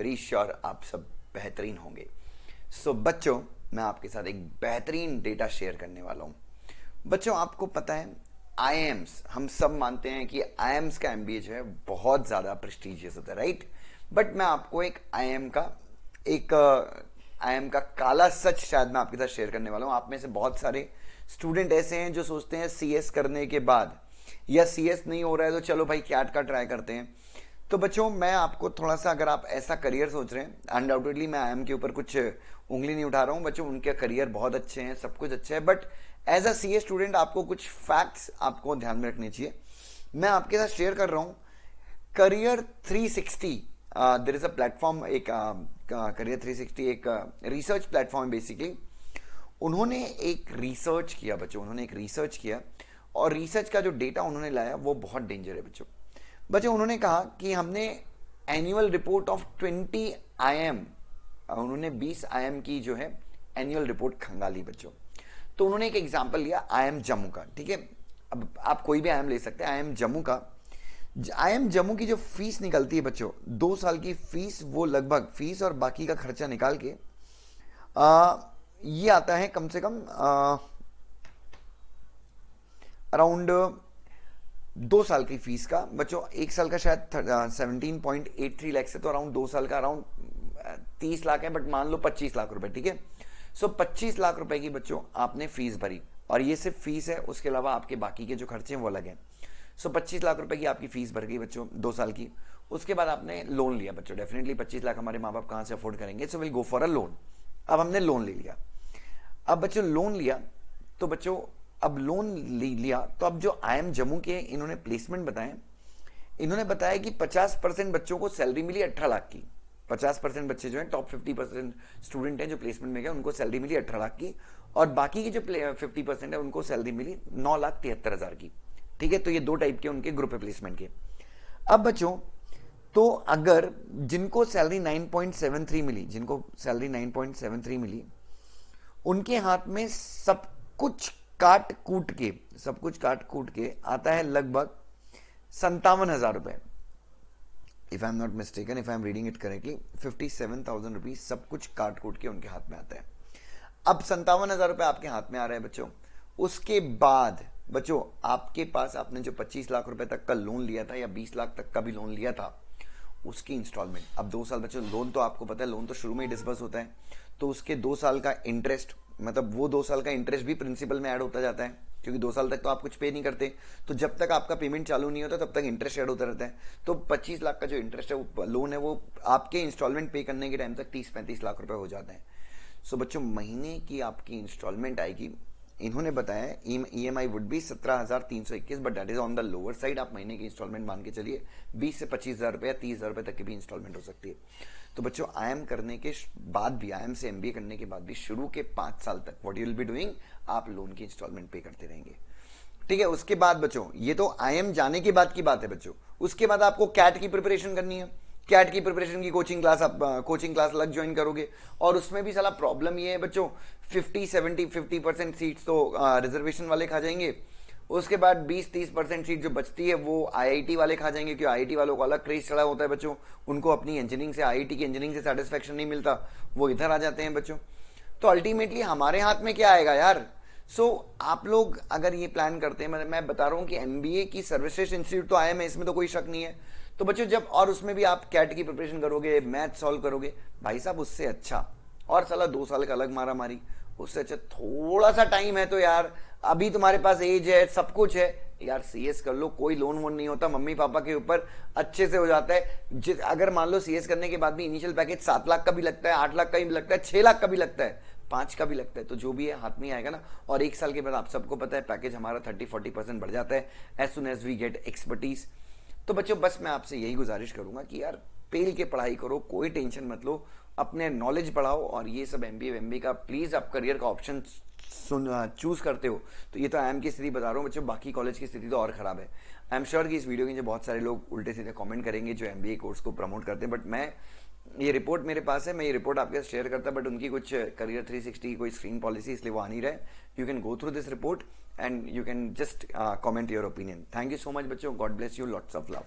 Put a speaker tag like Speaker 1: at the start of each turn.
Speaker 1: Very sure आप सब बेहतरीन होंगे। सो so, बच्चों मैं आपके साथ एक बेहतरीन डेटा शेयर करने वाला हूँ। बच्चों आपको पता है आई हम सब मानते हैं कि आई का एमबीए जो है बहुत ज़्यादा प्रेस्टिजियस होता है राइट बट मैं आपको एक आई का एक आई का काला सच शायद मैं आपके साथ शेयर करने वाला हूँ। आप में से बहुत सारे स्टूडेंट ऐसे हैं जो सोचते हैं सीएस करने के बाद या सीएस नहीं हो रहा है तो चलो भाई कैट का ट्राई करते हैं। तो बच्चों मैं आपको थोड़ा सा अगर आप ऐसा करियर सोच रहे हैं अनडाउटेडली मैं आई के ऊपर कुछ उंगली नहीं उठा रहा हूँ बच्चों उनके करियर बहुत अच्छे हैं सब कुछ अच्छा है but as a C student आपको कुछ फैक्ट्स आपको ध्यान में रखने चाहिए। मैं आपके साथ शेयर कर रहा हूँ career 360 there is a platform एक करियर uh, 360 एक रिसर्च uh, प्लेटफॉर्म बेसिकली उन्होंने एक रिसर्च किया बच्चों उन्होंने एक रिसर्च किया और रिसर्च का जो डेटा उन्होंने लाया वो बहुत डेंजर है बच्चों। बच्चों उन्होंने कहा कि हमने एनुअल रिपोर्ट ऑफ़ 20 आईएम उन्होंने 20 आईएम की जो है एनुअल रिपोर्ट खंगाली बच्चों। तो उन्होंने एक एग्ज़ाम्पल लिया आई एम जम्मू का ठीक है? अब आप कोई भी आई एम ले सकते हैं आई एम जम्मू का। आई एम जम्मू की जो फ़ीस निकलती है बच्चों दो साल की फ़ीस वो लगभग फ़ीस और बाकी का खर्चा निकाल के आ, ये आता है कम से कम अराउंड दो साल की फ़ीस का, बच्चों, एक साल का शायद seventeen point eight three lakhs है तो अराउंड दो साल का अराउंड तीस लाख है बट मान लो पच्चीस लाख रुपए, ठीक है? सो 25 लाख रुपए की बच्चों, आपने फ़ीस भरी, और ये सिर्फ़ फ़ीस है, उसके अलावा आपके बाकी के जो खर्चे हैं, वो अलग हैं। सो पच्चीस लाख रुपए की आपकी फ़ीस भर गई बच्चों, दो साल की। उसके बाद आपने लोन लिया बच्चों डेफिनेटली 25 लाख हमारे माँ बाप कहाँ से अफोर्ड करेंगे? So will go for a loan अब हमने लोन ले लिया। अब बच्चों लोन लिया तो बच्चों अब लोन ले लिया तो अब जो आई एम जम्मू के इन्होंने प्लेसमेंट बताए इन्होंने बताया कि 50 परसेंट बच्चों को सैलरी मिली अठारह लाख की। पचास परसेंट बच्चे जो हैं टॉप फिफ्टी परसेंट स्टूडेंट हैं जो प्लेसमेंट में गए, उनको सैलरी मिली अठारह लाख की। और बाकी की जो फिफ्टी परसेंट है, उनको सैलरी मिली नौ लाख तिहत्तर हज़ार की। ठीक है तो ये दो टाइप के उनके ग्रुप है प्लेसमेंट के। अब बच्चों तो अगर जिनको सैलरी 9.73 मिली, जिनको सैलरी 9.73 मिली, उनके हाथ में सब कुछ काट कूट के, सब कुछ काट कूट के आता है लगभग संतावन हज़ार रुपए। If I am not mistaken if I am reading it correctly fifty seven thousand rupees सब कुछ काट कूट के उनके हाथ में आता है। अब संतावन हज़ार रुपए आपके हाथ में आ रहे हैं बच्चों। उसके बाद, बच्चों, आपके पास आपने जो 25 लाख रुपए तक का लोन लिया था या 20 लाख तक का भी लोन लिया था, उसकी इंस्टॉलमेंट अब दो साल, बच्चों लोन तो आपको पता है लोन तो शुरू में ही डिस्बर्स होता है। तो उसके दो साल का इंटरेस्ट मतलब वो दो साल का इंटरेस्ट भी प्रिंसिपल में ऐड होता जाता है, क्योंकि दो साल तक तो आप कुछ पे नहीं करते। तो जब तक आपका पेमेंट चालू नहीं होता, तब तक इंटरेस्ट ऐड होता रहता है। तो 25 लाख का जो इंटरेस्ट है, वो लोन है, वो आपके इंस्टॉलमेंट पे करने के टाइम तक 30 पैंतीस लाख रुपए हो जाते हैं। सो बच्चों, महीने की आपकी इंस्टॉलमेंट आएगी। इन्होंने बताया ई एम आई वुड भी सत्रह हज़ार तीन सौ इक्कीस but that is on the lower side आप महीने की इंस्टॉलमेंट मान के चलिए, बीस से पच्चीस हज़ार रुपए या तीस हज़ार रुपए तक की भी इंस्टॉलमेंट हो सकती है। तो बच्चों आई एम करने के बाद भी आई एम से एमबीए करने के बाद भी शुरू के पाँच साल तक वॉट यूल बी डूइंग आप लोन की इंस्टॉलमेंट पे करते रहेंगे। ठीक है, उसके बाद बच्चों, ये तो आई एम जाने के बाद की बात है बच्चों। उसके बाद आपको कैट की प्रिपरेशन करनी है। कैट की प्रिपरेशन की कोचिंग क्लास आप कोचिंग क्लास अलग ज्वाइन करोगे। और उसमें भी साला प्रॉब्लम ये है बच्चों 50 70 50 परसेंट सीट्स तो रिजर्वेशन वाले खा जाएँगे। उसके बाद 20 30 परसेंट सीट जो बचती है वो आईआईटी वाले खा जाएँगे क्योंकि आईआईटी वालों को अलग क्रेज चढ़ा होता है बच्चों। उनको अपनी इंजीनियरिंग से आईआईटी की इंजीनियरिंग से सेटिस्फेक्शन नहीं मिलता। वो इधर आ जाते हैं बच्चों। तो अल्टीमेटली हमारे हाथ में क्या आएगा यार? सो so, आप लोग अगर ये प्लान करते हैं मैं बता रहा हूँ कि एमबीए की सर्विसेज़ इंस्टीट्यूट तो आए मैं इसमें तो कोई शक नहीं है। तो बच्चों जब और उसमें भी आप कैट की प्रिपरेशन करोगे मैथ सॉल्व करोगे भाई साहब उससे अच्छा। और साला दो साल का अलग मारा मारी उससे अच्छा थोड़ा सा टाइम है तो यार, अभी तुम्हारे पास एज है, सब कुछ है, यार सीएस कर लो, कोई लोन वोन नहीं होता, मम्मी पापा के ऊपर अच्छे से हो जाता है। अगर मान लो सीएस करने के बाद भी इनिशियल पैकेज सात लाख का भी लगता है, आठ लाख का भी लगता है, छह लाख का भी लगता है, पाँच का भी लगता है तो जो भी है, हाथ में आएगा ना। और एक साल के बाद आप सबको पता है पैकेज हमारा थर्टी फोर्टी परसेंट बढ़ जाता है as soon as we get expertise तो बच्चों, बस मैं आपसे यही गुजारिश करूँगा कि यार पेल के पढ़ाई करो, कोई टेंशन मत लो, अपने नॉलेज बढ़ाओ और ये सब एमबीए एमबीए का प्लीज़ आप करियर का ऑप्शन सुन चूज़ करते हो। तो ये तो आई एम की स्थिति बता रहा हूँ, बच्चों, बाकी कॉलेज की स्थिति तो और खराब है। आई एम श्योर कि इस वीडियो के जो बहुत सारे लोग उल्टे सीधे कमेंट करेंगे जो एमबीए कोर्स को प्रमोट करते हैं बट मैं, ये रिपोर्ट मेरे पास है, मैं ये रिपोर्ट आपके साथ शेयर करता बट उनकी कुछ करियर 360 कोई स्क्रीन पॉलिसी इसलिए वो आ नहीं रहे you can go through this report and you can just comment your opinion thank you so much बच्चों. God bless you lots of love